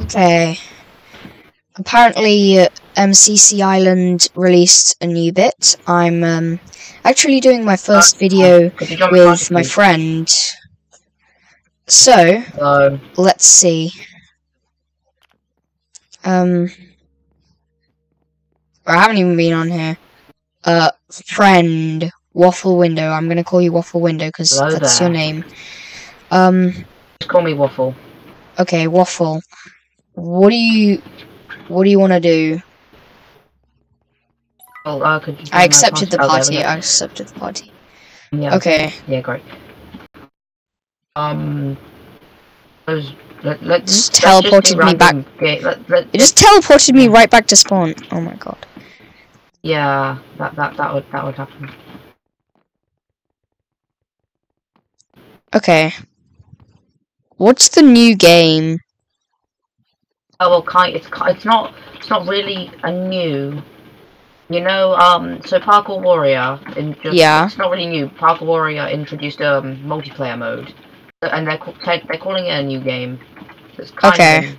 Okay. Apparently, uh, MCC Island released a new bit. I'm um, actually doing my first video Could you jump with my friend. So, So, let's see. Um, I haven't even been on here. Uh, friend, Waffle Window. I'm gonna call you Waffle Window because that's there. your name. Um, just call me Waffle. Okay, Waffle. What do you, what do you want to do? Oh, uh, could I accepted the party. I accepted the party. Yeah. Okay, Yeah, great. Um, those, let, let, Just let's just teleported me back- ga- let, let, it just teleported me right back to spawn. Oh my god. yeah, that that that would that would happen. Okay. What's the new game? Oh well, kind it's it's not it's not really a new. You know, um, so Parkour Warrior in just, Yeah. it's not really new. Parkour Warrior introduced um multiplayer mode, and they're they're calling it a new game. Okay.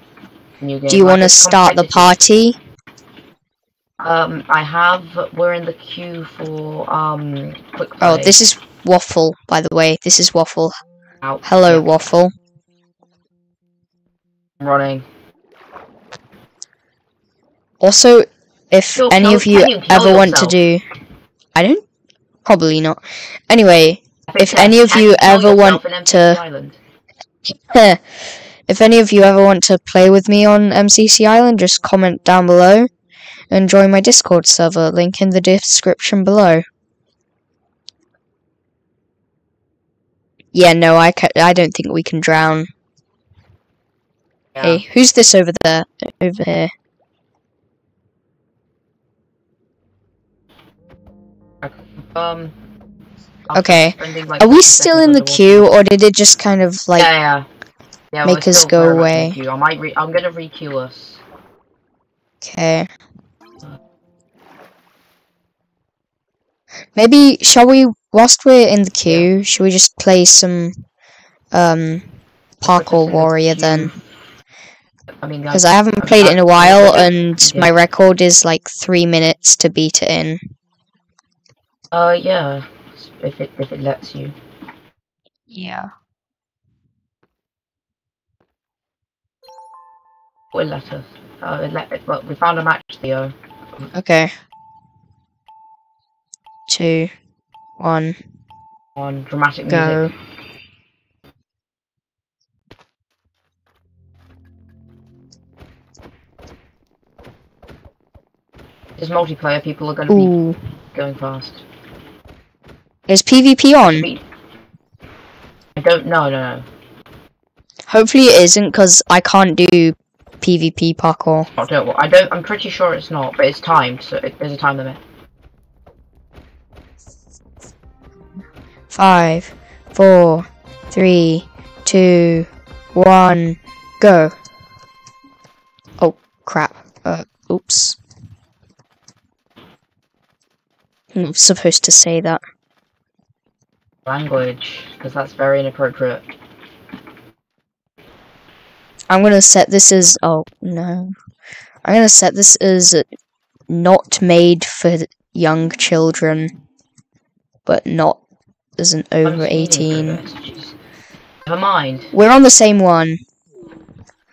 a new game. Do you like, want to start the party? Um, I have. We're in the queue for um quick. Oh, this is Waffle, by the way. This is Waffle. Out. Hello, Yeah, Waffle. I'm running. Also, if Sure, any kill- of you you kill ever want to do, I don't. Probably not. Anyway, If any of you ever want to- if any of you ever want to play with me on MCC Island, just comment down below and join my Discord server. Link in the description below. Yeah, no, I ca- I don't think we can drown. Yeah. Hey, who's this over there? Over here. Um. Okay. like, Are we still in the queue, or did it just kind of like? yeah, yeah. Yeah, make us go very much in away? I might. Re- I'm gonna re-queue us. Okay. Maybe shall we, whilst we're in the queue, should we just play some um Parkour Warrior then? I mean, Because I haven't played it in a while, and my record is like three minutes to beat it in. Uh, yeah. If it if it lets you. Yeah. Will let us. Uh, it let. It, well, we found a match, Theo. Okay. Two, one, On dramatic music. This multiplayer, people are gonna be going fast. Is PvP on? I don't. No, no, no. Hopefully it isn't, because I can't do PvP parkour. I don't. I don't. I'm pretty sure it's not, but it's timed, so it, there's a time limit. Five, four, three, two, one, go. Oh, crap. Uh, oops. I'm supposed to say that. Language, because that's very inappropriate. I'm gonna set this as. Oh, no. I'm gonna set this as not made for young children, but not as an over 18. through this, jeez. Never mind. We're on the same one.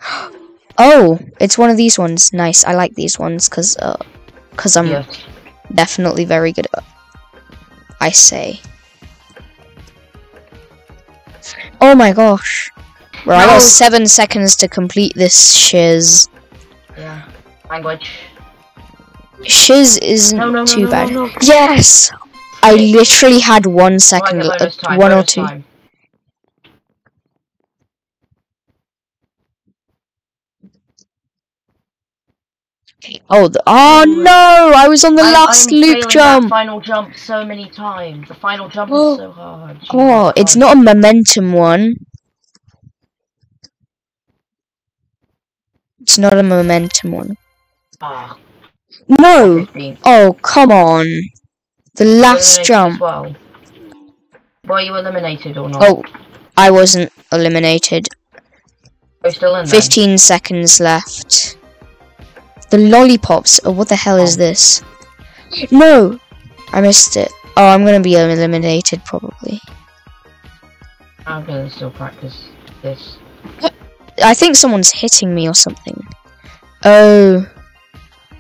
Oh, it's one of these ones. Nice. I like these ones because uh, cause I'm. Definitely very good at. I say. Oh my gosh. Bro, I No. got seven seconds to complete this shiz. Yeah. Language. Shiz isn't No, no, too bad. Yes! I literally had one Right, uh, one or two. time. Oh, the, oh no! I was on the I- last I'm loop jump. Final jump so many times. The final jump Oh. is so hard. Oh, Jesus it's not a momentum one. It's not a momentum one. Ah, No! 15. Oh, come on. The last jump. Well. Were you eliminated or not? Oh, I wasn't eliminated. Are still in there? 15 seconds left. The lollipops. Oh, what the hell is Oh. this? No! I missed it. Oh, I'm gonna be eliminated probably. I'm gonna still practice this. I think someone's hitting me or something. Oh.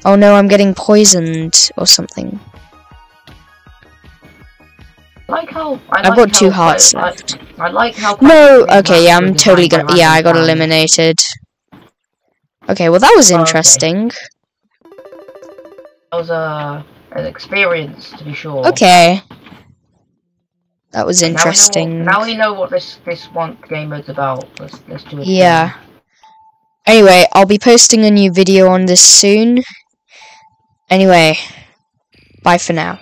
Oh no, I'm getting poisoned or something. I like how I I've like got two hearts I- left. I, like how. No, okay, yeah, I'm totally gonna. Yeah, I got eliminated. Okay, well that was Oh, okay. interesting. That was a an experience to be sure. Okay. That was Now we know what- interesting. Now we know what this this one game is about. Let's let's do it. Yeah. Anyway, I'll be posting a new video on this soon. Anyway, bye for now.